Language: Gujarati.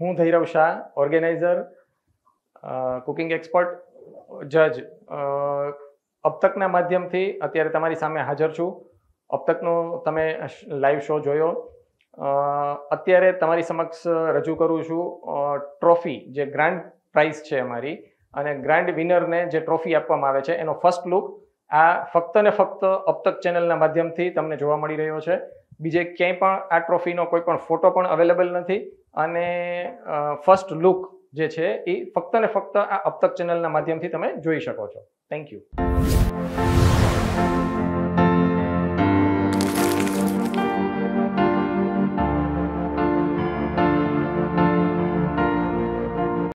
હું Dhairav Shah organiser cooking expert જજ અબતકના માધ્યમથી અત્યારે તમારી સામે હાજર છું. અબતકનો તમે લાઈવ શો જોયો. અત્યારે તમારી સમક્ષ રજૂ કરું છું ટ્રોફી જે ગ્રાન્ડ પ્રાઇઝ છે અમારી. અને ગ્રાન્ડ વિનરને જે ટ્રોફી આપવામાં આવે છે, એનો ફર્સ્ટ લુક આ ફક્ત ને ફક્ત અબતક ચેનલના માધ્યમથી તમને જોવા મળી રહ્યો છે. બીજે ક્યાંય પણ આ ટ્રોફીનો કોઈ પણ ફોટો પણ અવેલેબલ નથી. અને ફર્સ્ટ લુક જે છે એ ફક્ત ને ફક્ત આ અપતક ચેનલના માધ્યમથી તમે જોઈ શકો છો. Thank you